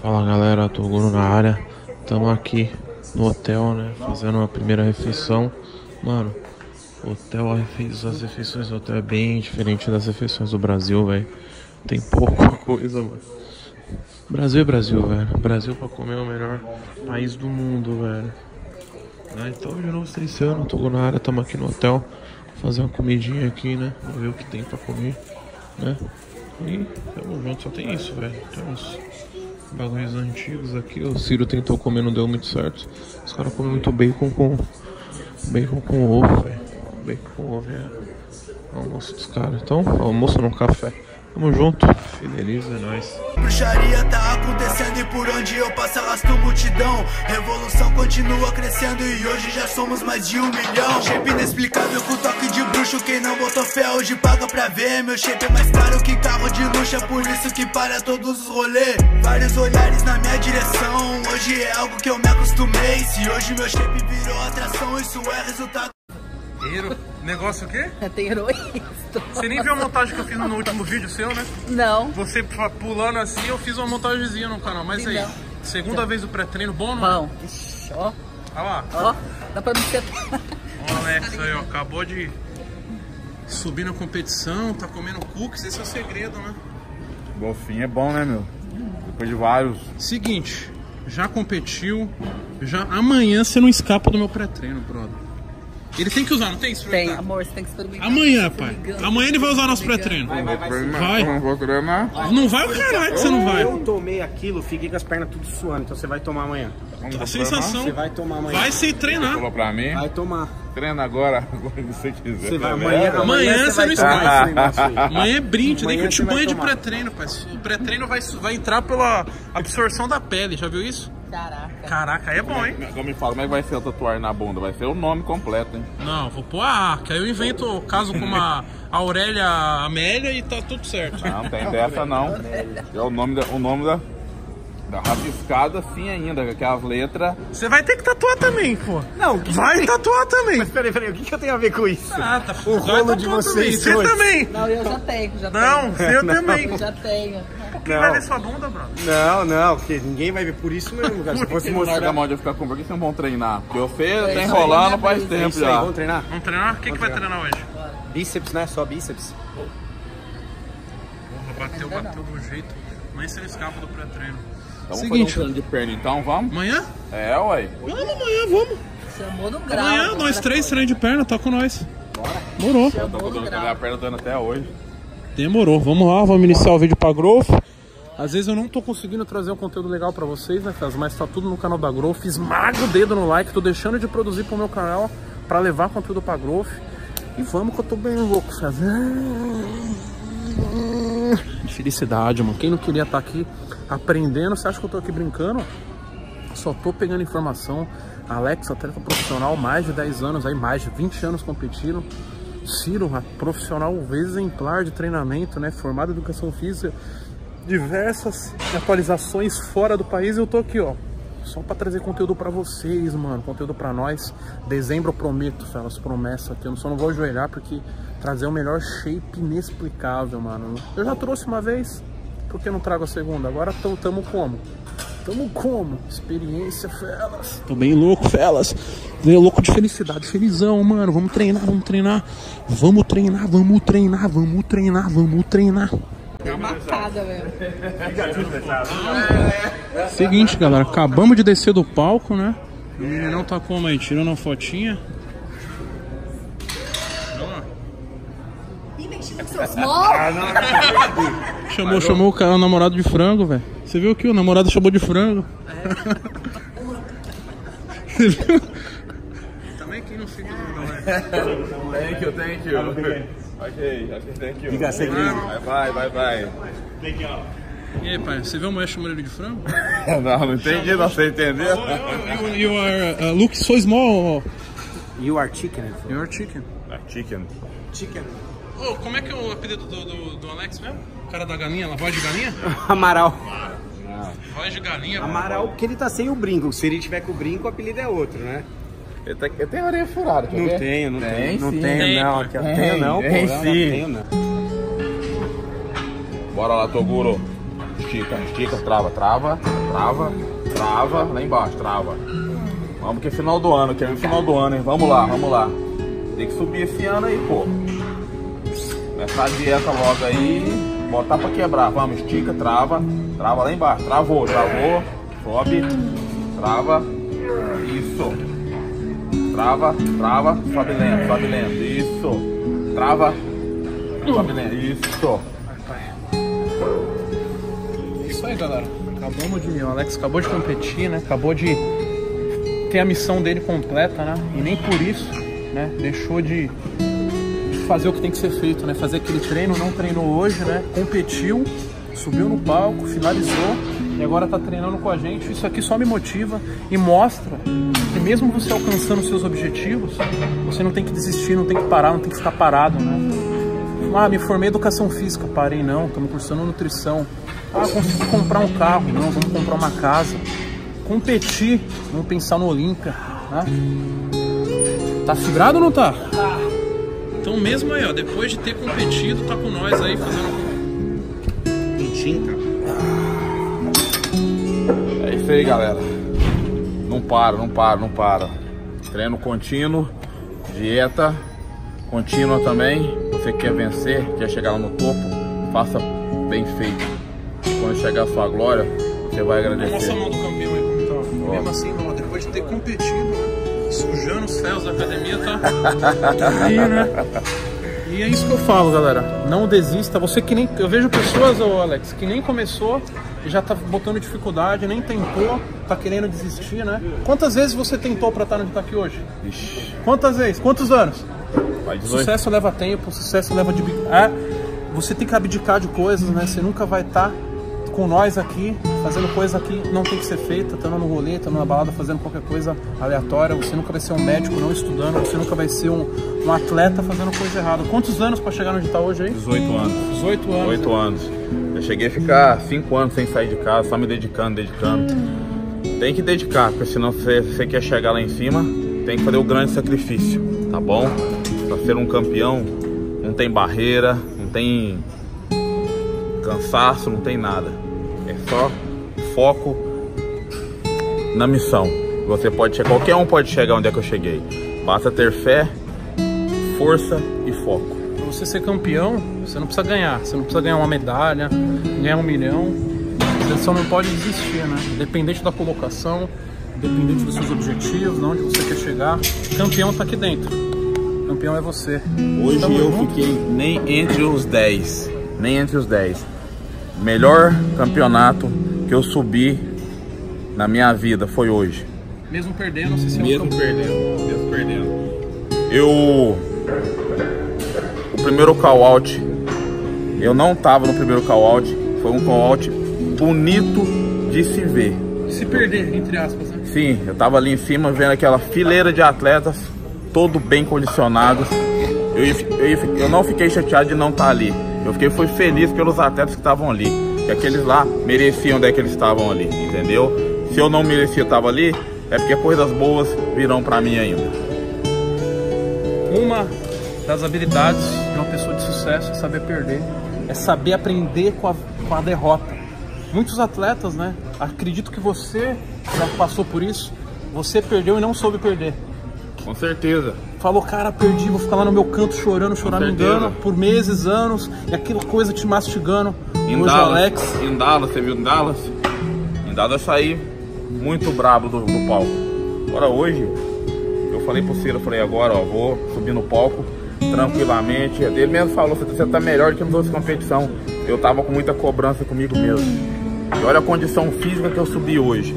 Fala galera, Toguro na área. Tamo aqui no hotel, né? Fazendo a primeira refeição. Mano, hotel, as refeições do hotel é bem diferente das refeições do Brasil, velho. Tem pouca coisa, mano. Brasil é Brasil, velho. Brasil pra comer é o melhor país do mundo, velho. Ah, então, de novo, esse ano, tô na área, tamo aqui no hotel. Fazer uma comidinha aqui, né? Vamos ver o que tem pra comer, né? E tamo junto, só tem isso, velho. Tem uns bagulhos antigos aqui. O Ciro tentou comer, não deu muito certo. Os caras comem muito bacon com. Bacon com ovo, velho. Bacon com ovo é almoço dos caras. Então, almoço no café. Tamo junto, fideliza, é nóis. Bruxaria tá acontecendo e por onde eu passo arrasto multidão. Revolução continua crescendo e hoje já somos mais de um milhão. Shape inexplicável com toque de bruxo. Quem não botou fé hoje paga pra ver. Meu shape é mais caro que carro de luxo. É por isso que para todos os rolês. Vários olhares na minha direção. Hoje é algo que eu me acostumei. Se hoje meu shape virou atração, isso é resultado. Hero... Negócio o quê? Tem heroísta. Você nem viu a montagem que eu fiz no último vídeo seu, né? Não. Você pulando assim, eu fiz uma montagemzinha no canal. Mas aí, segunda vez o pré-treino, bom ou não? Bom. Ixi, ó. Olha lá. Ó, dá pra me. Ó, o Alex aí, ó, acabou de subir na competição, tá comendo cookies, esse é o segredo, né? Golfinho é bom, né, meu? Depois de vários. Seguinte, já competiu, já amanhã você não escapa do meu pré-treino, brother. Ele tem que usar, não tem? Tem, amor, você tem que experimentar. Amanhã, pai. Amanhã ele vai usar nosso pré-treino. Vai, vai, vai. Vai. Não vou treinar. Não vai o caralho que você não vai. Eu tomei aquilo, fiquei com as pernas tudo suando, então você vai tomar amanhã. A sensação. Você vai tomar amanhã. Vai sem treinar. Falou pra mim. Vai tomar. Treina agora, você quiser. Você vai tá amanhã. vendo? Amanhã você não esquece. Amanhã é brinde, nem que eu te Amanhã banho de pré-treino, pai. O pré-treino vai, vai entrar pela absorção da pele, já viu isso? Caraca. Caraca, aí é bom, hein? Agora me fala, como é que vai ser a tatuagem na bunda? Vai ser o nome completo, hein? Não, vou pôr a A, que aí eu invento o caso com a Aurélia Amélia e tá tudo certo. Não, tem dessa não. É o nome da, o nome da, da rabiscada assim ainda, com aquelas letras. Você vai ter que tatuar também, pô. Não, o que Vai tatuar também. Mas peraí, peraí, o que, que eu tenho a ver com isso? Ah, tá. O rolo de vocês também. Você também. Não, eu já tenho, já Não, tenho. eu também. Já tenho. Quem vai ver sua bunda, brother? Não, não, porque ninguém vai ver por isso mesmo, cara. Se eu fosse Não mostrar. mão de eu ficar com por que vocês não vão treinar? Porque você É tá aí, enrolando né, faz Brisa? É tempo isso aí, já. vamos treinar? Vamos treinar? O que, que vai treinar hoje? Bíceps, né? Só bíceps. Porra, bateu, bateu do jeito. Amanhã você não escapa do pré-treino. Então vamos Seguinte. fazer um treino de perna então, vamos? Amanhã? É, ué. Vamos amanhã, vamos. Chamou no grau. Amanhã, nós três treino de perna, tá com nós. Demorou. Eu tô com dor na perna dando até hoje. Demorou. Vamos lá, vamos iniciar o vídeo pra Growth. Às vezes eu não tô conseguindo trazer um conteúdo legal pra vocês, né, Fez? Mas tá tudo no canal da Growth. Esmaga o dedo no like, tô deixando de produzir pro meu canal pra levar conteúdo pra Growth. E vamos que eu tô bem louco, Fez. Felicidade, mano. Quem não queria estar aqui aprendendo, você acha que eu tô aqui brincando? Só tô pegando informação. Alex, atleta profissional, mais de 10 anos aí, mais de 20 anos competindo. Ciro, profissional exemplar de treinamento, né? Formado em educação física, diversas atualizações fora do país. Eu tô aqui, ó. Só pra trazer conteúdo pra vocês, mano. Conteúdo pra nós. Dezembro eu prometo, felas, promessa aqui. Eu só não vou ajoelhar porque trazer o melhor shape inexplicável, mano. Eu já trouxe uma vez, por que não trago a segunda? Agora tamo, tamo como? Tamo como? Experiência, felas. Tô bem louco, felas. Bem louco de felicidade, felizão, mano. Vamos treinar, vamos treinar. Vamos treinar, vamos treinar, vamos treinar, vamos treinar. Tá matada, velho. Seguinte, galera, acabamos de descer do palco, né? O meninão tá como aí, tirando uma fotinha. Chamou, chamou o cara, o namorado de frango, velho. Você viu que o namorado chamou de frango? Você viu? Também quem não fica, Thank you, thank you. Ok, ok, thank you. Diga segredo. Vai, vai, vai. E aí, pai, você viu o mulher chamando ele de frango? Não, não entendi, não sei entender. You, you are uh, look so small. You are chicken. Your chicken. Chicken. Chicken. Ô, como é que é o apelido do, do, do Alex mesmo? O cara da galinha, lá, voz de galinha? Amaral. Voz de galinha. Amaral, porque ele tá sem o brinco. Se ele tiver com o brinco, o apelido é outro, né? Tá, ele tem a orelha furada, quer Não ver? tenho, não Tem, tenho. Não sim. tenho, Tem, não. pô. Aqui, ó. Tem, Tenho não, pô. tem Não, não tenho, não. Bora lá, Toguro. Estica, estica, trava, trava, trava, trava, lá embaixo, trava. Vamos que é final do ano, que é o final do ano, hein? Vamos lá, vamos lá. Tem que subir esse ano aí, pô. A dieta logo aí, botar pra quebrar. Vamos, estica, trava, trava lá embaixo. Travou, travou, sobe, trava, isso. Trava, trava, sobe lento, sobe lento, isso. Trava, sobe lento, isso. Isso aí, galera. Acabamos de. O Alex acabou de competir, né? Acabou de ter a missão dele completa, né? E nem por isso, né? Deixou de, de fazer o que tem que ser feito, né? Fazer aquele treino, não treinou hoje, né? Competiu, subiu no palco, finalizou e agora tá treinando com a gente. Isso aqui só me motiva e mostra que mesmo você alcançando seus objetivos, você não tem que desistir, não tem que parar, não tem que ficar parado, né? Ah, me formei em educação física, parei não, estamos cursando nutrição. Ah, consegui comprar um carro, não, vamos comprar uma casa. Competir, vamos pensar no Olímpia, né? Tá fibrado ou não tá? Tá. Então mesmo aí, ó, depois de ter competido, tá com nós aí fazendo... Tinta. É isso aí, galera. Não para, não para, não para. Treino contínuo, dieta contínua também. Você quer vencer, quer chegar lá no topo, faça bem feito. Quando chegar a sua glória, você vai agradecer. mão do campeão aí como tá. Mesmo assim, depois de ter competido, né? Sujando os ferros da academia, tá? tá aí, né? E é isso que eu falo, galera. Não desista. Você que nem. Eu vejo pessoas, ô Alex, que nem começou e já tá botando dificuldade, nem tentou, tá querendo desistir, né? Quantas vezes você tentou pra estar onde tá aqui hoje? Ixi, Quantas vezes? Quantos anos? vai 18. Sucesso leva tempo, sucesso leva de. É, você tem que abdicar de coisas, né? Você nunca vai estar com nós aqui, fazendo coisa que não tem que ser feita, estando no rolê, estando na balada, fazendo qualquer coisa aleatória. Você nunca vai ser um médico não estudando, você nunca vai ser um, um atleta fazendo coisa errada. Quantos anos pra chegar onde tá hoje aí? 18 anos. 18 anos. 8 anos. Eu cheguei a ficar 5 anos sem sair de casa, só me dedicando, dedicando. Tem que dedicar, porque senão você, você quer chegar lá em cima, tem que fazer o grande sacrifício, tá bom? Pra ser um campeão, não tem barreira, não tem cansaço, não tem nada. Só foco na missão. Você pode chegar, qualquer um pode chegar onde é que eu cheguei. Basta ter fé, força e foco. Pra você ser campeão, você não precisa ganhar. Você não precisa ganhar uma medalha, ganhar um milhão. Você só não pode desistir, né? Independente da colocação, independente dos seus objetivos, de onde você quer chegar. Campeão tá aqui dentro. Campeão é você. Hoje Tamo eu junto. fiquei nem entre os 10. Nem entre os 10. Melhor campeonato que eu subi na minha vida foi hoje. Mesmo perdendo, você se Mesmo perdendo, mesmo perdendo. Eu. O primeiro call out, eu não tava no primeiro call out. Foi um call out bonito de se ver. Se perder, entre aspas, né? Sim, eu tava ali em cima vendo aquela fileira de atletas, todo bem condicionados. Eu, eu, eu não fiquei chateado de não estar ali. Eu fiquei fui feliz pelos atletas que estavam ali. Que aqueles lá mereciam onde é que eles estavam ali, entendeu? Se eu não merecia estar ali, é porque coisas boas virão pra mim ainda. Uma das habilidades de uma pessoa de sucesso é saber perder, é saber aprender com a, com a derrota. Muitos atletas, né? Acredito que você já passou por isso. Você perdeu e não soube perder. Com certeza. Falou, cara, perdi, vou ficar lá no meu canto chorando, choramingando certeza. por meses, anos, e aquela coisa te mastigando. Em Hoje Dallas, Alex, em Dallas, você viu em Dallas? Em Dallas eu saí muito brabo do, do palco. Agora hoje, eu falei pro Ciro, eu falei, agora ó, vou subir no palco tranquilamente. Ele mesmo falou, você tá melhor que nos outros competição. Eu tava com muita cobrança comigo mesmo. E olha a condição física que eu subi hoje.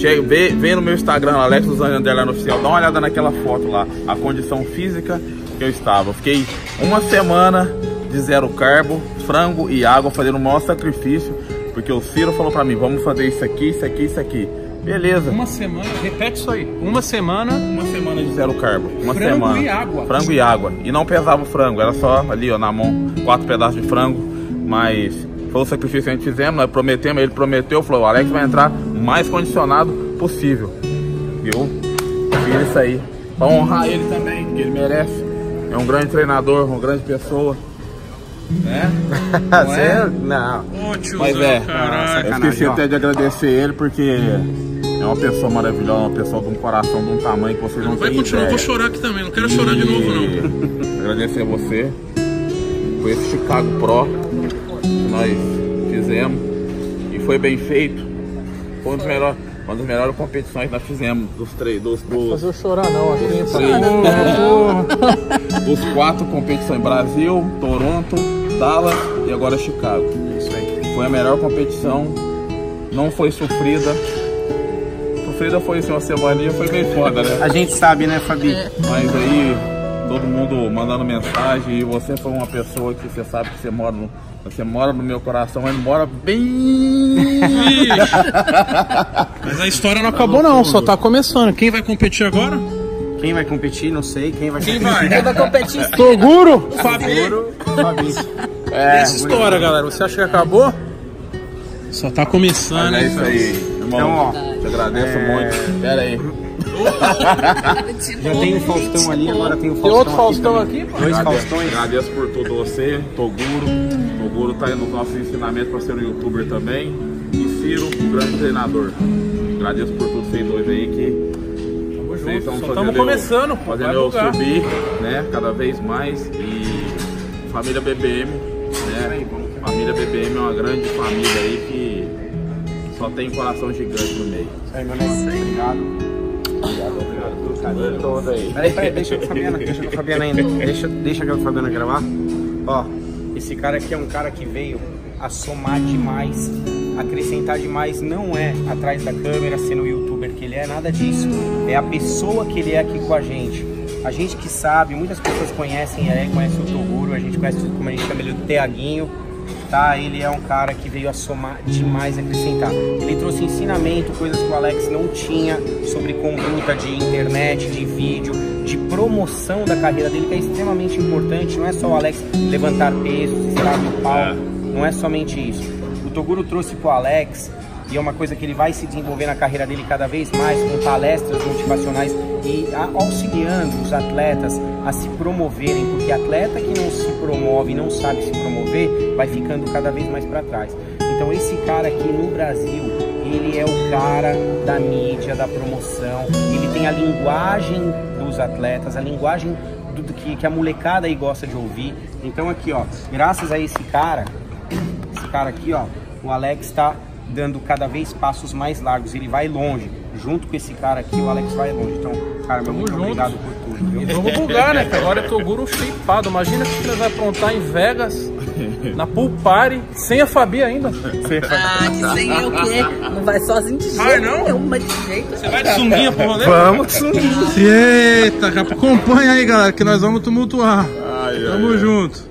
Chega, vê, vê no meu Instagram, Alex Underline Oficial, dá uma olhada naquela foto lá, a condição física que eu estava. Fiquei uma semana de zero carbo, frango e água, fazendo o maior sacrifício, porque o Ciro falou pra mim, vamos fazer isso aqui, isso aqui, isso aqui. Beleza. uma semana, repete isso aí, uma semana, Uma semana de zero carbo. Uma Frango semana. e água. Frango e água. E não pesava o frango, era só ali, ó, na mão, quatro pedaços de frango. Mas foi o sacrifício que a gente fizemos, nós prometemos, ele prometeu, falou, o Alex vai entrar mais condicionado possível. Eu fiz isso aí. Pra honrar ele também, que ele merece. É um grande treinador, uma grande pessoa. né? Não é? Não. Ô, Mas é, caralho. eu esqueci até de agradecer ele porque é uma pessoa maravilhosa, uma pessoa de um coração de um tamanho que vocês não Vai têm continuar, eu ideia. vou chorar aqui também. Não quero chorar de novo, não. não. Agradecer a você por esse Chicago Pro que nós fizemos e foi bem feito. Foi uma das melhores, uma das melhores competições que nós fizemos dos três, dos, dos, Fazer eu chorar, não. Aqui, Sim. dos quatro competições Brasil, Toronto, Dallas e agora Chicago. Isso aí. Foi a melhor competição, não foi sofrida. Sofrida foi assim, uma semaninha, foi bem foda, né? A gente sabe, né, Fabi? Mas aí, todo mundo mandando mensagem e você foi uma pessoa que você sabe que você mora no, você mora no meu coração, mas mora bem. Mas a história não acabou, não. Só tá começando. Quem vai competir agora? Quem vai competir, não sei. Quem vai Quem vai? Quem vai competir. Toguro? Fabi. Fabi. É, Essa história, galera. Você acha que acabou? Só tá começando, mas é isso aí, irmão. Então, ó, te agradeço muito. Pera aí. Já tem o Faustão ali, agora tem o Faustão Tem outro Faustão aqui, Dois Agradeço, Faustões. agradeço por tudo você, Toguro. Toguro tá aí nos nossos ensinamentos para ser um youtuber também. E Ciro, um grande treinador. Agradeço por tudo vocês dois aí que fazendo tamo eu- começando, pô. Fazendo eu subir, né? Cada vez mais. E família BBM, né? Família BBM é uma grande família aí que só tem coração gigante no meio. Isso aí, meu. Obrigado. Obrigado, peraí, deixa com a Fabiana, ainda. Deixa, deixa com a Fabiana gravar. Ó, esse cara aqui é um cara que veio a somar demais, acrescentar demais. Não é atrás da câmera sendo youtuber que ele é, nada disso. É a pessoa que ele é aqui com a gente. A gente que sabe, muitas pessoas conhecem ele, conhecem o Toguro, a gente conhece como a gente chama ele, o Teaguinho. Tá, ele é um cara que veio a somar demais, acrescentar. Ele trouxe ensinamento, coisas que o Alex não tinha sobre conduta de internet, de vídeo, de promoção da carreira dele, que é extremamente importante. Não é só o Alex levantar peso, estar no palco, não é somente isso. O Toguro trouxe pro Alex e é uma coisa que ele vai se desenvolver na carreira dele cada vez mais com palestras motivacionais e auxiliando os atletas a se promoverem, porque atleta que não se promove, não sabe se promover, vai ficando cada vez mais para trás. Então esse cara aqui no Brasil, ele é o cara da mídia, da promoção, ele tem a linguagem dos atletas, a linguagem do, que, que a molecada aí gosta de ouvir. Então aqui, ó, graças a esse cara, esse cara aqui, ó, o Alex tá dando cada vez passos mais largos, ele vai longe. Junto com esse cara aqui, o Alex vai longe. Então, cara, meu, muito junto. obrigado por tudo, E viu? vamos bugar, né? Que agora é Toguro shapeado. Imagina o que ele vai aprontar em Vegas, na pool party, sem a Fabi ainda. Ah, que sem eu o quê? Não vai sozinho de jeito Vai, não? nenhum, mas de jeito. Você vai de sunguinha pro rolê? Vamos, Eita, acompanha aí, galera, que nós vamos tumultuar. Tamo junto.